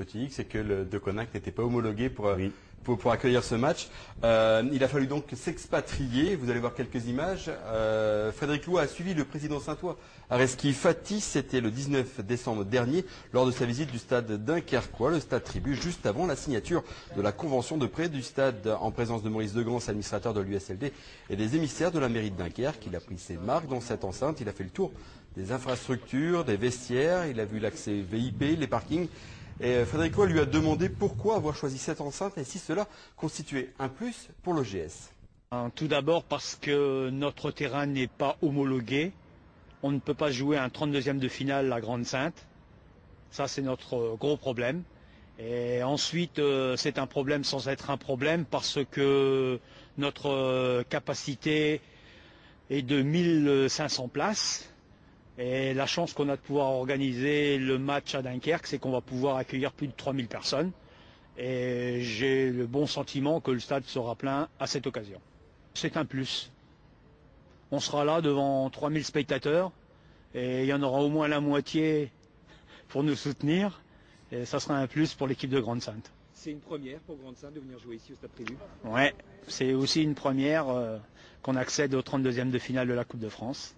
petit X, c'est que le De Conac n'était pas homologué pour, Oui. pour, pour accueillir ce match. Euh, il a fallu donc s'expatrier. Vous allez voir quelques images. Euh, Frédéric Loua a suivi le président saintois Areski Fati. C'était le 19 décembre dernier lors de sa visite du stade Dunkerquois, le stade Tribu, juste avant la signature de la convention de prêt du stade en présence de Maurice Degrance, administrateur de l'USLD, et des émissaires de la mairie de Dunkerque. Il a pris ses marques dans cette enceinte. Il a fait le tour des infrastructures, des vestiaires. Il a vu l'accès VIP, les parkings. Et euh, Frédéric Loy lui a demandé pourquoi avoir choisi cette enceinte et si cela constituait un plus pour l'OGS. Hein, Tout d'abord parce que notre terrain n'est pas homologué. On ne peut pas jouer un 32e de finale à Grande Sainte. Ça, c'est notre euh, gros problème. Et ensuite, euh, c'est un problème sans être un problème parce que notre euh, capacité est de 1500 places. Et la chance qu'on a de pouvoir organiser le match à Dunkerque, c'est qu'on va pouvoir accueillir plus de 3000 personnes. Et j'ai le bon sentiment que le stade sera plein à cette occasion. C'est un plus. On sera là devant 3000 spectateurs et il y en aura au moins la moitié pour nous soutenir. Et ça sera un plus pour l'équipe de Grande Sainte. C'est une première pour Grande Sainte de venir jouer ici au Stade Prévu? Ouais, c'est aussi une première euh, qu'on accède au 32e de finale de la Coupe de France.